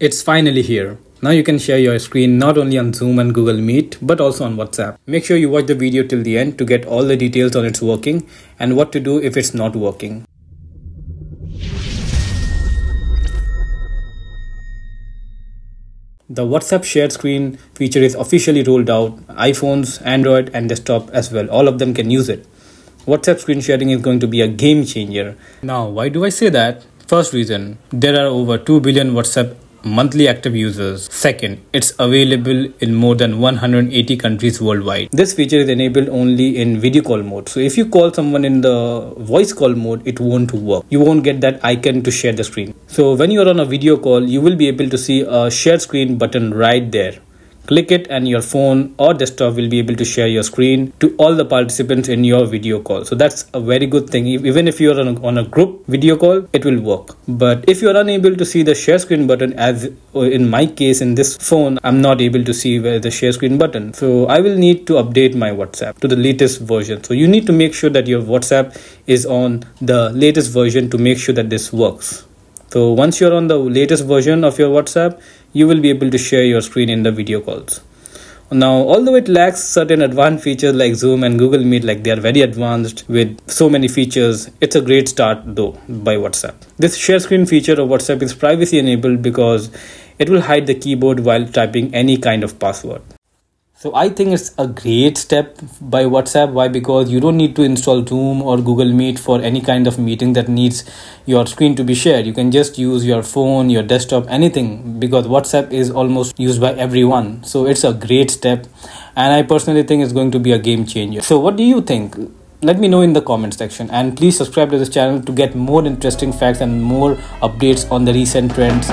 It's finally here. Now you can share your screen not only on Zoom and Google Meet, but also on WhatsApp. Make sure you watch the video till the end to get all the details on its working and what to do if it's not working. The WhatsApp shared screen feature is officially rolled out. iPhones, Android, and desktop as well. All of them can use it. WhatsApp screen sharing is going to be a game changer. Now, why do I say that? First reason, there are over 2 billion WhatsApp monthly active users. Second, it's available in more than 180 countries worldwide. This feature is enabled only in video call mode. So if you call someone in the voice call mode, it won't work. You won't get that icon to share the screen. So when you're on a video call, you will be able to see a share screen button right there. Click it and your phone or desktop will be able to share your screen to all the participants in your video call. So that's a very good thing. Even if you're on a, on a group video call, it will work. But if you're unable to see the share screen button as uh, in my case in this phone, I'm not able to see where the share screen button. So I will need to update my WhatsApp to the latest version. So you need to make sure that your WhatsApp is on the latest version to make sure that this works. So once you're on the latest version of your WhatsApp, you will be able to share your screen in the video calls. Now, although it lacks certain advanced features like Zoom and Google Meet, like they are very advanced with so many features, it's a great start though by WhatsApp. This share screen feature of WhatsApp is privacy enabled because it will hide the keyboard while typing any kind of password. So I think it's a great step by WhatsApp. Why? Because you don't need to install Zoom or Google Meet for any kind of meeting that needs your screen to be shared. You can just use your phone, your desktop, anything because WhatsApp is almost used by everyone. So it's a great step and I personally think it's going to be a game changer. So what do you think? Let me know in the comment section and please subscribe to this channel to get more interesting facts and more updates on the recent trends.